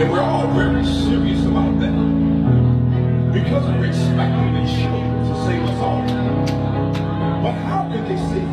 And we're all very serious about that. Because we're expecting these children to save us all. But how can they save?